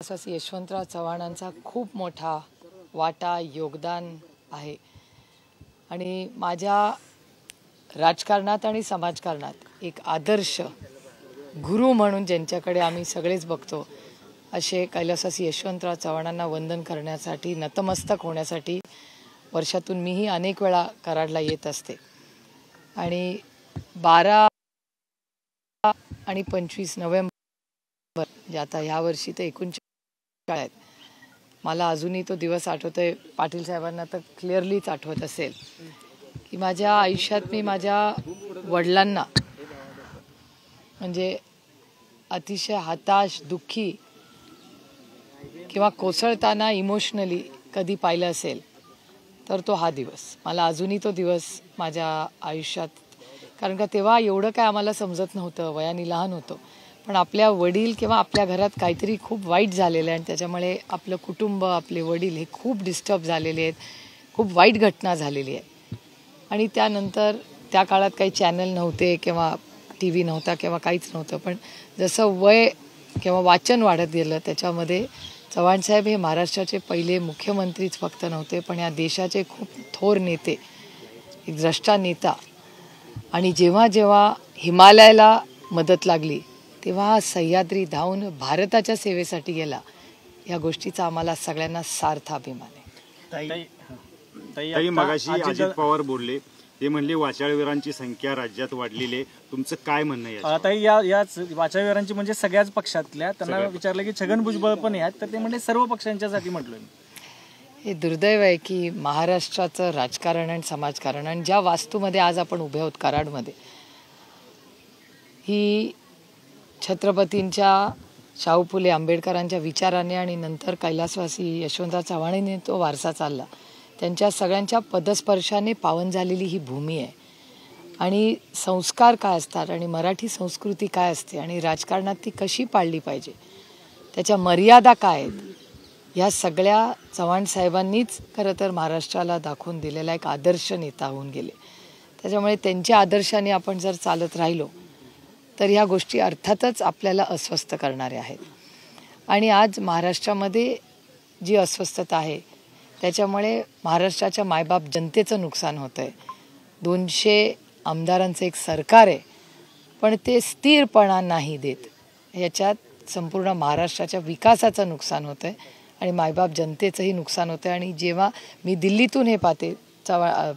तसंच यशवंतराव चव्हाणांचा खूप मोठा वाटा योगदान आहे. आणि माझ्या राजकारणात आणि समाजकारणात एक आदर्श गुरु म्हणून ज्यांच्याकडे आम्ही सगळेच बघतो असे कैलासासी यशवंतराव चव्हाणांना वंदन करण्यासाठी नतमस्तक होण्यासाठी वर्षातून मीही अनेक वेळा कराडला येत असते. आणि बारा आणि पंचवीस नोव्हेंबर म्हणजे आता ह्या वर्षी तर एकूण आहेत मला अजूनही तो दिवस आठवतोय. पाटील साहेबांना तर क्लिअरलीच आठवत असेल. की माझ्या आयुष्यात मी माझ्या वडिलांना म्हणजे अतिशय हताश दुःखी किंवा कोसळताना इमोशनली कधी पाहिलं असेल तर तो हा दिवस. मला अजूनही तो दिवस माझ्या आयुष्यात कारण का तेव्हा एवढं काय आम्हाला समजत नव्हतं. वयाने लहान होतो. पण आपल्या वडील किंवा आपल्या घरात काहीतरी खूप वाईट झालेलं आहे आणि त्याच्यामुळे आपलं कुटुंब आपले वडील हे खूप डिस्टर्ब झालेले आहेत. खूप वाईट घटना झालेली आहे आणि त्यानंतर त्या काळात काही चॅनल नव्हते किंवा टी व्ही नव्हता किंवा काहीच नव्हतं. पण जसं वय किंवा वाचन वाढत गेलं त्याच्यामध्ये चव्हाणसाहेब हे महाराष्ट्राचे पहिले मुख्यमंत्रीच फक्त नव्हते पण या देशाचे खूप थोर नेते एक द्रष्टा नेता. आणि जेव्हा जेव्हा हिमालयाला मदत लागली तेव्हा हा सह्याद्री धावून भारताच्या सेवेसाठी गेला. या गोष्टीचा आम्हाला सगळ्यांना सार्थ अभिमान आहे. ताई ताई आता मगाशी अजित पवार बोलले. ते म्हणले वाचाळवीरांची संख्या राज्यात वाढलेली आहे. तुमचं काय म्हणणं? आता या याच वाचावीरांची म्हणजे सगळ्याच पक्षातल्या त्यांना विचारलं की छगन भुजबळ पण आहेत तर ते म्हणजे सर्व पक्षांच्यासाठी म्हटलं हे दुर्दैव आहे की महाराष्ट्राचं राजकारण आणि समाजकारण आणि ज्या वास्तूमध्ये आज आपण उभे आहोत कराडमध्ये ही छत्रपतींच्या शाहू फुले आंबेडकरांच्या विचाराने आणि नंतर कैलासवासी यशवंतराव चव्हाणांनी तो वारसा चालला. त्यांच्या सगळ्यांच्या पदस्पर्शाने पावन झालेली ही भूमी आहे. आणि संस्कार काय असतात आणि मराठी संस्कृती काय असते आणि राजकारणात ती कशी पाळली पाहिजे? त्याच्या मर्यादा काय आहेत? ह्या सगळ्या चव्हाण साहेबांनीच खरं तर महाराष्ट्राला दाखवून दिलेला एक आदर्श नेता होऊन गेले. त्याच्यामुळे त्यांच्या आदर्शाने आपण जर चालत राहिलो तर ह्या गोष्टी अर्थातच आपल्याला अस्वस्थ करणाऱ्या आहेत. आणि आज महाराष्ट्रामध्ये जी अस्वस्थता आहे त्याच्यामुळे महाराष्ट्राच्या मायबाप जनतेचं नुकसान होतं आहे दोनशे आमदारांचं एक सरकार आहे पण ते स्थिरपणा नाही देत. याच्यात संपूर्ण महाराष्ट्राच्या विकासाचं नुकसान होतं आहे आणि मायबाप जनतेचंही नुकसान होतं आहे आणि जेव्हा मी दिल्लीतून हे पाहते चव्हा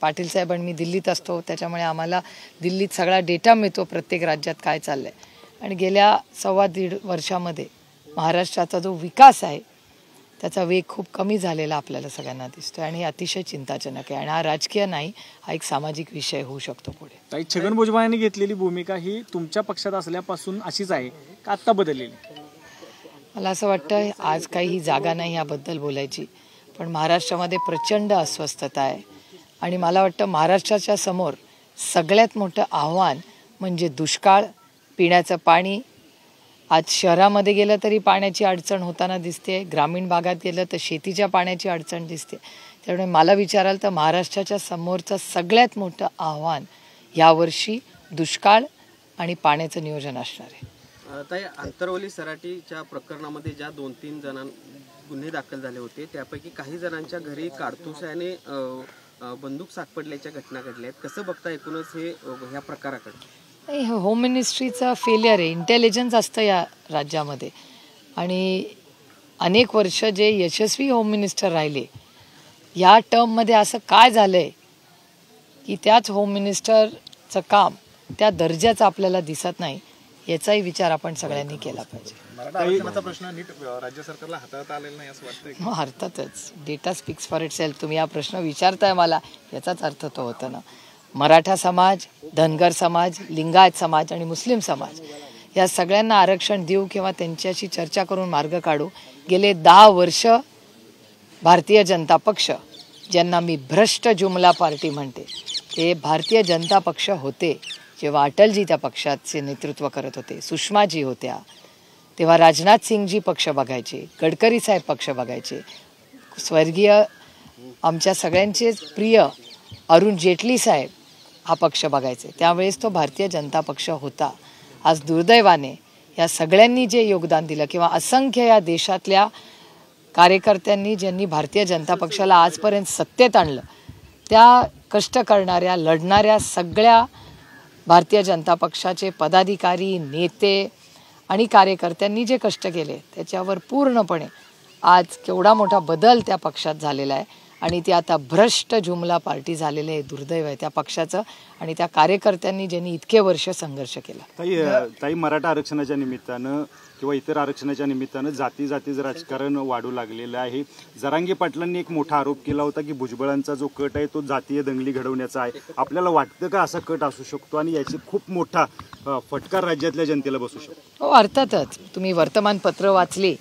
पाटील साहेब आणि मी दिल्लीत असतो. त्याच्यामुळे आम्हाला दिल्लीत सगळा डेटा मिळतो प्रत्येक राज्यात काय चाललं आहे आणि गेल्या सव्वा दीड वर्षामध्ये महाराष्ट्राचा जो विकास आहे त्याचा वेग खूप कमी झालेला आपल्याला सगळ्यांना दिसतोय आणि हे अतिशय चिंताजनक आहे. आणि हा राजकीय नाही हा एक सामाजिक विषय होऊ शकतो पुढे. ताई छगन भुजबळ यांनी घेतलेली भूमिका ही तुमच्या पक्षात असल्यापासून अशीच आहे का आत्ता बदललेली? मला असं वाटतं आज काही ही जागा नाही याबद्दल बोलायची पण महाराष्ट्रामध्ये प्रचंड अस्वस्थता आहे. आणि मला वाटतं महाराष्ट्राच्या समोर सगळ्यात मोठं आव्हान म्हणजे दुष्काळ पिण्याचं पाणी. आज शहरामध्ये गेलं तरी पाण्याची अडचण होताना दिसते ग्रामीण भागात गेलं तर शेतीच्या पाण्याची अडचण दिसते. त्यामुळे मला विचाराल तर महाराष्ट्राच्या समोरचं सगळ्यात मोठं आव्हान यावर्षी दुष्काळ आणि पाण्याचं नियोजन असणार आहे. ताई आंतरवली सराटीच्या प्रकरणामध्ये ज्या दोन तीन जणां गुन्हे दाखल झाले होते त्यापैकी काही जणांच्या घरी काडतुसाने बंदूक सापडल्याच्या घटना घडल्या आहेत. कसं बघता एकूणच हे ह्या प्रकाराकडे? नाही हे होम मिनिस्ट्रीचं फेलियर आहे. इंटेलिजन्स असतं या राज्यामध्ये. आणि अनेक वर्ष जे यशस्वी होम मिनिस्टर राहिले या टर्ममध्ये असं काय झालं आहे की त्याच होम मिनिस्टरचं काम त्या दर्जाचं आपल्याला दिसत नाही. याचाही विचार आपण सगळ्यांनी केला पाहिजे. प्रश्न नीट राज्य सरकारला हाताळता आलेला नाही असं वाटतंय मग अर्थातच. Data speaks for itself तुम्ही हा प्रश्न विचारताय मला याचाच अर्थ तो होतो ना. मराठा समाज धनगर समाज लिंगायत समाज आणि मुस्लिम समाज या सगळ्यांना आरक्षण देऊ किंवा त्यांच्याशी चर्चा करून मार्ग काढू गेले दहा वर्ष भारतीय जनता पक्ष ज्यांना मी भ्रष्ट जुमला पार्टी म्हणते ते भारतीय जनता पक्ष होते. जेव्हा अटलजी त्या पक्षाचे नेतृत्व करत होते सुषमाजी होत्या तेव्हा राजनाथ सिंगजी पक्ष बघायचे गडकरी साहेब पक्ष बघायचे. स्वर्गीय आमच्या सगळ्यांचेच प्रिय अरुण जेटली साहेब हा पक्ष बघायचे. त्यावेळेस तो भारतीय जनता पक्ष होता. आज दुर्दैवाने या सगळ्यांनी जे योगदान दिलं किंवा असंख्य या देशातल्या कार्यकर्त्यांनी ज्यांनी भारतीय जनता पक्षाला आजपर्यंत सत्तेत आणलं त्या कष्ट करणाऱ्या लढणाऱ्या सगळ्या भारतीय जनता पक्षाचे पदाधिकारी नेते आणि कार्यकर्त्यांनी जे कष्ट केले त्याच्यावर पूर्णपणे आज केवढा मोठा बदल त्या पक्षात झालेला आहे. आणि ती आता भ्रष्ट जुमला पार्टी झालेली आहे दुर्दैव आहे त्या पक्षाचं. आणि त्या कार्यकर्त्यांनी ज्यांनी इतके वर्ष संघर्ष केला. ताई ताई मराठा आरक्षणाच्या निमित्तानं किंवा इतर आरक्षणाच्या निमित्तानं जाती जातीचं राजकारण वाढू लागलेलं आहे. जरांगे पाटलांनी एक मोठा आरोप केला होता की भुजबळांचा जो कट आहे तो जातीय दंगली घडवण्याचा आहे. आपल्याला वाटतं का असा कट असू शकतो आणि याची खूप मोठा अ, फटका राज्यातल्या जनतेला बसू शकतो? हो अर्थातच. तुम्ही वर्तमानपत्र वाचली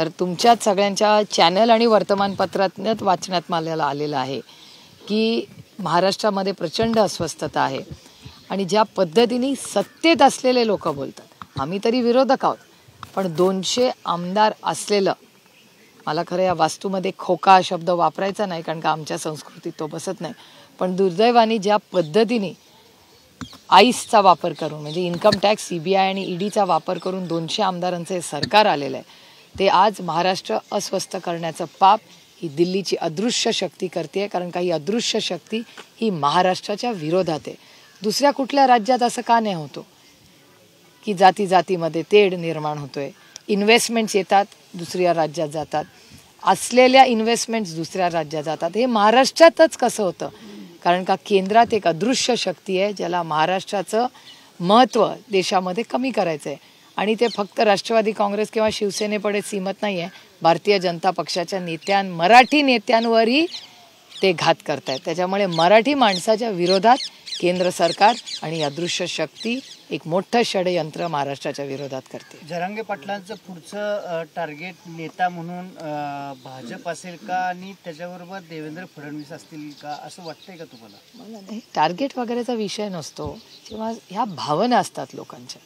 तर तुमच्याच सगळ्यांच्या चॅनल आणि वर्तमानपत्रातनंच वाचण्यात मला आलेलं आहे की महाराष्ट्रामध्ये प्रचंड अस्वस्थता आहे. आणि ज्या पद्धतीने सत्तेत असलेले लोक बोलतात. आम्ही तरी विरोधक आहोत. पण दोनशे आमदार असलेलं मला खरं या वास्तूमध्ये खोका शब्द वापरायचा नाही कारण का आमच्या संस्कृतीत तो बसत नाही. पण दुर्दैवाने ज्या पद्धतीने आईसचा वापर करून म्हणजे income tax E B I आणि ईडीचा वापर करून दोनशे आमदारांचं हे सरकार आलेलं आहे ते आज महाराष्ट्र अस्वस्थ करण्याचं पाप ही दिल्लीची अदृश्य शक्ती करते कारण काही अदृश्य शक्ती ही महाराष्ट्राच्या विरोधात आहे. दुसऱ्या कुठल्या राज्यात असं का नाही होतो? की जाती जातीमध्ये तेढ निर्माण होतोय. इन्व्हेस्टमेंट्स येतात दुसऱ्या राज्यात जातात. असलेल्या इन्व्हेस्टमेंट्स दुसऱ्या राज्यात जातात. हे महाराष्ट्रातच कसं होतं? कारण का केंद्रात एक अदृश्य शक्ती आहे ज्याला महाराष्ट्राचं महत्त्व देशामध्ये कमी करायचं आहे आणि ते फक्त राष्ट्रवादी काँग्रेस किंवा शिवसेनेपुढे सीमत नाही आहे भारतीय जनता पक्षाच्या नेत्यां मराठी नेत्यांवरही ते घात करतायत. त्याच्यामुळे मराठी माणसाच्या विरोधात केंद्र सरकार आणि अदृश्य शक्ती एक मोठं षडयंत्र महाराष्ट्राच्या विरोधात करते. जरांगे पाटलांचं पुढचं टार्गेट नेता म्हणून भाजप असेल का आणि त्याच्याबरोबर देवेंद्र फडणवीस असतील का? असं वाटतंय का तुम्हाला? टार्गेट वगैरेचा विषय नसतो. किंवा ह्या भावना असतात लोकांच्या.